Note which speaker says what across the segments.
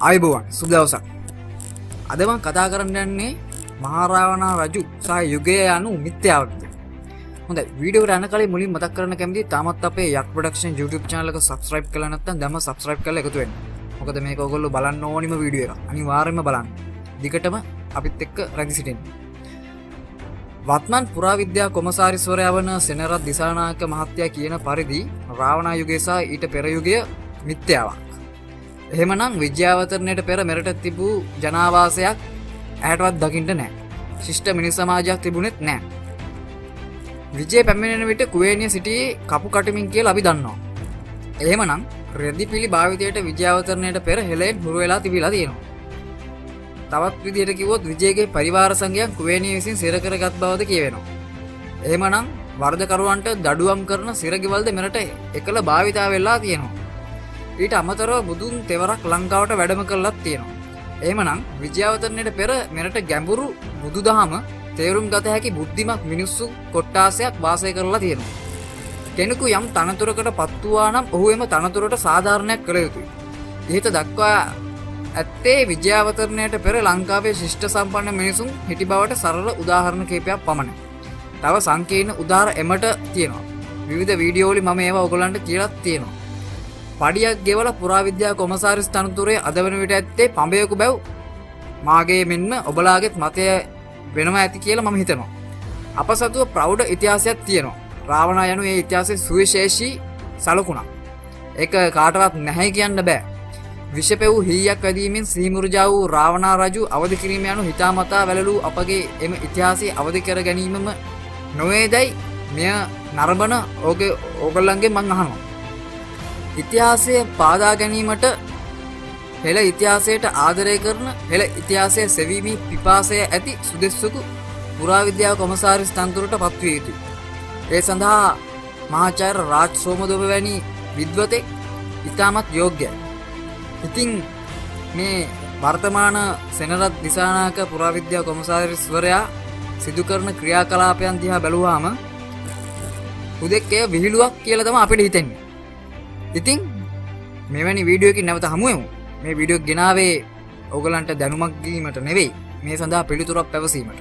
Speaker 1: අයිබෝවන් සුදවසක් අදම කතා කරන්න යන්නේ මහාරාවනා රජු සහ යුගය යනු මිත්‍යාවක්ද? හොඳ වීඩියෝ රන කල මුලින් මතක් කරන කැමති තමත් අපේ යක් පඩක්ෂන් YouTube චාලක සබස්ක්‍රයිබ් කලනත්තන් දම සබස්ක්‍රයිබ් කල එකතුවෙන් මොකද මේ ඔගොල්ල බලන්න ඕනිම වීඩිය එක අනිවාර්යම බලන්න. දිගටම අපිත් එක්ක රැදි සිටින් වත්මන් පුරාවිද්‍යා කොමසාරිස්වරය වන සෙනරත් දිසානාක මහත්තයා කියන පරිදි රාවනා යුගේසා ඊට පෙරයුගය මිත්‍යාවක්. එහෙමනම් විද්‍යාවතරණයට පෙර මෙරට තිබූ ජනාවාසයක් ඇටවත් දකිින්ට නෑ. ශිෂ්ට මිනි සමාජයක් තිබුණෙත් නෑ. විජය පැමිණෙන විට කුවේනිය සිටියේ කපු කටමින් කිය ලබි දන්නවා. එහෙමනම් රෙදි පිළි භාවිතයට විද්‍යාවතරණයට පෙර හෙලෙන් හුරුවෙලා තිබිලා තියෙනවා. තවත් විදියට කිවොත් විජයගේ පරිවාර සංගයක් කුවේනිය විසින් සිරකරගත් බවද කියවෙනවා. එහෙමනම් වර්ධකරුවන්ට දඩුවම් කරන සිරගිවල්ද මෙරට එකල භාවිතා වෙල්ලා තියෙනවා. ඊට අමතරව බුදුන් තෙවරක් ලංකාවට වැඩම කරලත් තියෙනවා. එහමනම් විද්‍යාවතරණයට පෙර මෙරට ගැඹුරු බුදු දහම තේරුම් ගත හැකි බුද්ධිමක් මිනිස්සු කොට්ටාසයක් වාසය කරලා තියෙනවා. කෙනෙකු යම් තනතුරකට පත්තුවා නම් ඔහු එම තනතුරට සාධාරණයක් කළ යුතුයි. ඉහත දක්වා ඇත්තේ විද්‍යාවතරණයට පෙර ලංකාවේ ශිෂ්ට සම්පන්න මිනිසුන් හිටි බවට සරල උදාහරණ කේපයක් පමණ. තව සංකීර්ණ උදාර එමට තියෙනවා. විවිධ වීඩියෝලි මම ඒවා ඔගොලන්ට කියලත් තියෙනවා. පඩියක් ගෙවල පුරාවිද්‍යා කොමසාරිස් තනතුරේ අද වන විට ඇත්තේ පඹයකු බැව් මාගේ මෙන්ම ඔබලාගෙත් මතය වෙනම ඇති කියල මම හිතනවා. අප සතුව ප්‍රෞඩ ඉතිහාසයක් තියෙනවා. රාවණ යනු ඒ ඉතිහාසය සුවිශේෂී සලකුණා. එක කාටවත් නැහැ කියන්න බෑ. විෂපෙව් හියක් වැදීමෙන් සීමුරජා වූ රාවනා රජු අවධ කිරීම යනු හිතාමතා වැලලූ අපගේ එම ඉතිහාසය අවධි කර ගැනීමම නොවේ දැයි මෙය නරබන ඕක ඕගල්ලන්ගේ මං අහනවා. ඉතිහාසය පාදා ගැනීමට හෙළ ඉතිහාසයට ආදරය කරන හෙළ ඉතිහාසය සෙවීමී පිපාසය ඇති සුදෙස්සකු පුරාවිද්‍යාව කොමසාරිස් තන්තුරට පත්විය යුතු. ඒ සඳහා මහාචාර රාජ් සෝමදොබ වැනි විද්වතෙක් ඉතාමත් යෝග්‍යයි. ඉතිං මේ වර්තමාන සෙනරත් දිසානාක පුරාවිද්‍යා කොමසාරිස්වරයා සිදු කරන ක්‍රියා කලාපයන් දිහා බැලුවාම හුදෙක්කය විහිළුවක් කියලතම අපිට හිතෙන්නේ. ඉතිං මෙවැනි වීඩියෝකින් නැවත හමුවමු. මේ විඩියෝ ගෙනාවේ ඔගලන්ට දැනුමක්ගීමට නෙවෙයි මේ සඳහා පිළිතුරක් පැවසීමට.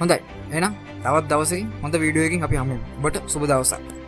Speaker 1: හොඳයි. එනම් තවත් දවසකින් හොඳ වීඩියෝකින් අපි හමු බට සුබ දවසක්.